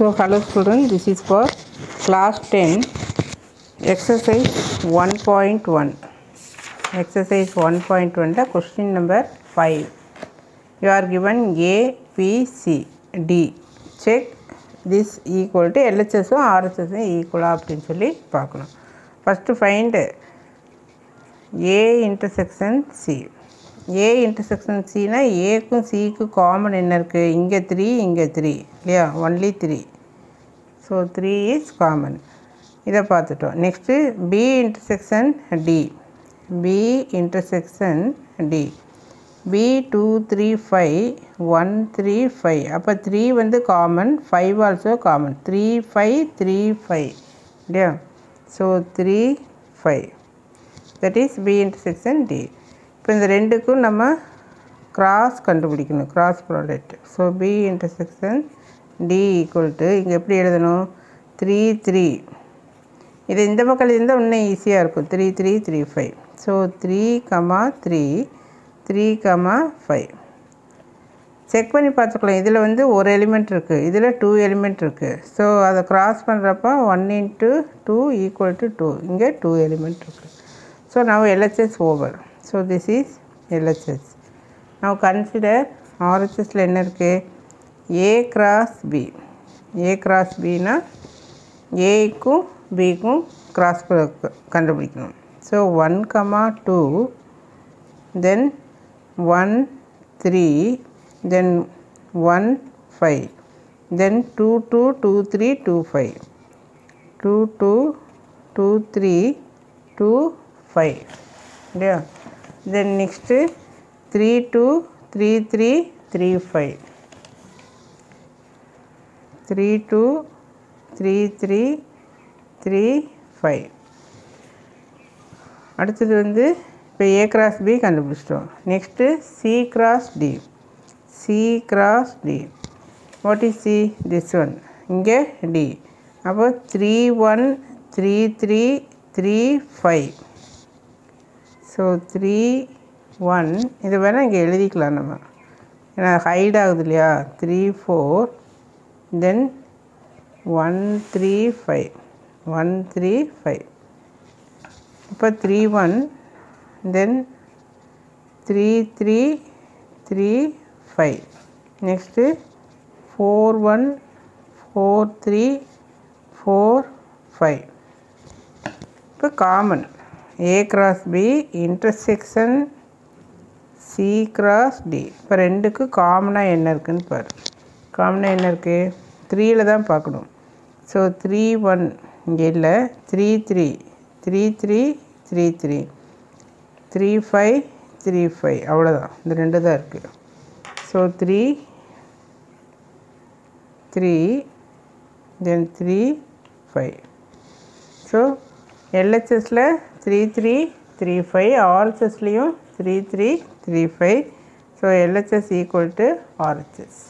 So hello students, this is for class 10 exercise 1.1. Exercise 1.1 the question number 5. You are given A, P C, D. Check this equal to LHSும் RHSும் equal அப்படின்னு சொல்லி பார்க்கணும் first find A intersection C A intersection சினா ஏக்கும் சிக்கும் common என்ன இருக்குது இங்கே three இங்கே three இல்லையா? Only three so three is common இதை பார்த்துட்டோம். Next B intersection D B intersection D B two three five one three five அப்போ த்ரீ வந்து common five also common three five three five இல்லையா? So three five that is B intersection D இப்போ இந்த ரெண்டுக்கும் நம்ம cross கண்டுபிடிக்கணும். Cross product so B intersection D equal to இங்கே எப்படி எழுதணும்? த்ரீ த்ரீ இது இந்த பக்கம் இருந்தால் இன்னும் ஈஸியாக இருக்கும். Three three three five so three comma three three comma five check பண்ணி பார்த்துக்கலாம். இதில் வந்து ஒரு எலிமெண்ட் இருக்குது இதில் டூ எலிமெண்ட் இருக்குது ஸோ அதை கிராஸ் பண்ணுறப்ப one into two equal to two இங்கே டூ எலிமெண்ட் இருக்குது ஸோ நான் LHS over so this is LHS now consider RHSல என்ன இருக்குது A cross B A cross பினா ஏக்கும் பிக்கும் கிராஸ் கண்டுபிடிக்கணும். So one comma two then one three then one five then two two two three two five two two two three two five இல்லையா then next three two three three three five three two three three three five அடுத்தது வந்து இப்போ A cross B கண்டுபிடிச்சிட்டோம். Next C cross D C cross D what is C this one இங்கே D அப்போ three one three three three five so three one இது வேணால் இங்கே எழுதிக்கலாம் நம்ம. ஏன்னா ஹைட் ஆகுது இல்லையா? Three four then one three five one three five இப்போ three one then three three three five next four one four three four five இப்போ common A cross B intersection C cross D இப்போ ரெண்டுக்கு காமனாக என்ன இருக்குதுன்னு பாரு. காமனாக என்ன இருக்குது த்ரீயில் தான் பார்க்கணும். ஸோ த்ரீ ஒன் இங்கே இல்லை. Three three three three three three three five three five அவ்வளோதான் இந்த ரெண்டு தான் இருக்குது so three three then three five so எல்ஹெச்எஸில் three three three five ஆர்ஹெச்எஸ்லேயும் three three three five so LHS equal to RHS